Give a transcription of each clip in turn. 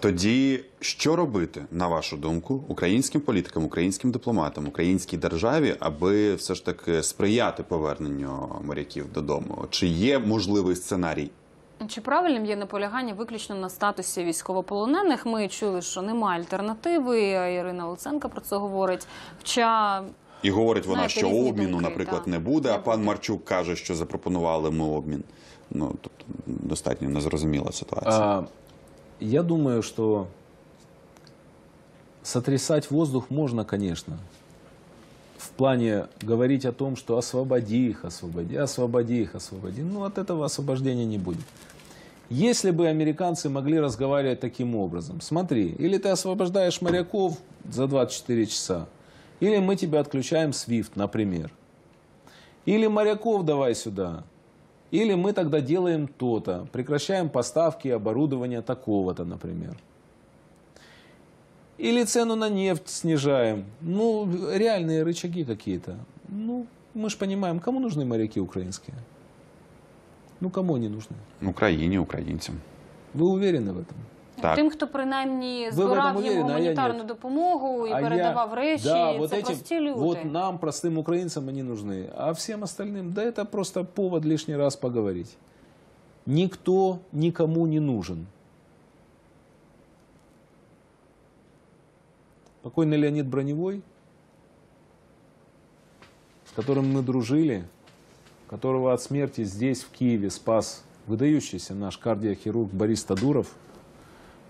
Тоді що робити, на вашу думку, українським політикам, українським дипломатам, українській державі, аби все ж таки сприяти поверненню моряків додому? Чи є можливий сценарій? Чи правильним є наполягання виключно на статусі військовополонених? Ми чули, що немає альтернативи. Ірина Луценка про це говорить. Хоча І говорить вона, Знаєте, що обміну, думки, наприклад, так. не буде. А пан. Марчук каже, що запропонували ми обмін. Ну тобто достатньо незрозуміла ситуація. А, я думаю, что сотрясать воздух можно, конечно. В плане говорить о том, что освободи их, освободи, освободи их, освободи. Ну, от этого освобождения не будет. Если бы американцы могли разговаривать таким образом, смотри, или ты освобождаешь моряков за 24 часа, или мы тебя отключаем SWIFT, например. Или моряков давай сюда, или мы тогда делаем то-то, прекращаем поставки оборудования такого-то, например. Или цену на нефть снижаем. Ну, реальные рычаги какие-то. Ну, мы же понимаем, кому нужны моряки украинские? Ну, кому они нужны? Україні, українцям. Вы уверены в этом? Так. тим, хто принаймні в збирав этом їм уверены, а я гуманітарну нет. допомогу і А я- передавав речі, Да, вот це этим- прості люди. Вот нам, простым украинцам, они нужны. А всем остальным, да это просто повод лишний раз поговорить. Никто никому не нужен. Покойный Леонид Броневой, с которым мы дружили, которого от смерти здесь, в Киеве, спас выдающийся наш кардиохирург Борис Тадуров.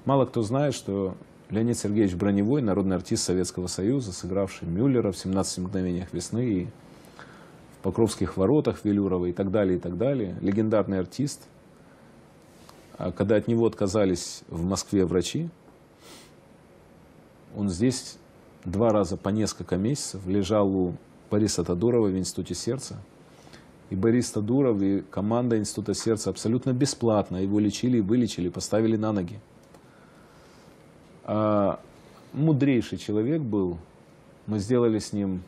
Мало кто знает, что Леонид Сергеевич Броневой, народный артист Советского Союза, сыгравший Мюллера в «17 мгновениях весны» и в «Покровских воротах» Велюрова и так далее, и так далее. Легендарный артист. А Когда от него отказались в Москве врачи, он здесь два раза по несколько месяцев лежал у Бориса Тадурова в Институте сердца. И Борис Тадуров, и команда Института сердца абсолютно бесплатно его лечили и вылечили, поставили на ноги. А, мудрейший человек был. Мы сделали с ним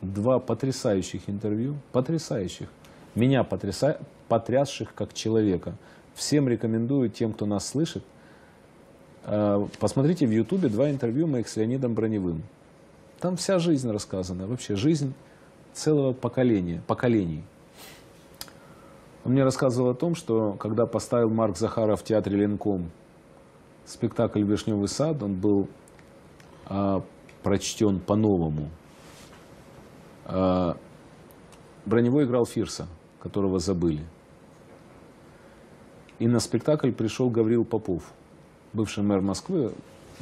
два потрясающих интервью. Потрясающих. Меня потряса... потрясших как человека. Всем рекомендую, тем, кто нас слышит, а, посмотрите в Ютубе два интервью моих с Леонидом Броневым. Там вся жизнь рассказана. Вообще жизнь целого поколения, поколений. Он мне рассказывал о том, что когда поставил Марк Захаров в театре Ленком спектакль «Вишневый сад», он был а, прочтен по-новому. А, Броневой играл Фирса, которого забыли. И на спектакль пришел Гаврил Попов, бывший мэр Москвы.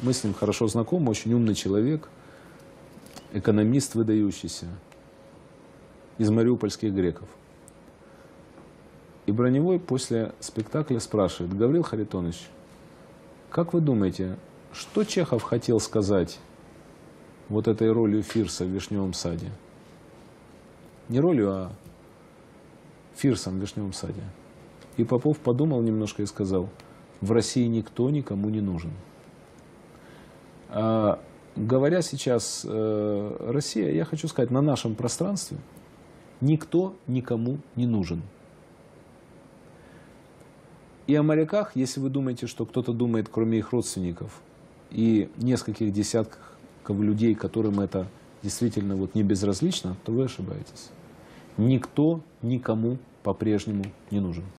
Мы с ним хорошо знакомы, очень умный человек, экономист выдающийся, из мариупольских греков. И Броневой после спектакля спрашивает, Гаврил Харитонович, как вы думаете, что Чехов хотел сказать вот этой ролью Фирса в «Вишневом саде»? Не ролью, а Фирсом в «Вишневом саде». И Попов подумал немножко и сказал, в России никто никому не нужен. А, говоря сейчас э, Россия, я хочу сказать, на нашем пространстве никто никому не нужен. И о моряках, если вы думаете, что кто-то думает, кроме их родственников и нескольких десятков людей, которым это действительно вот не безразлично, то вы ошибаетесь. Никто никому по-прежнему не нужен.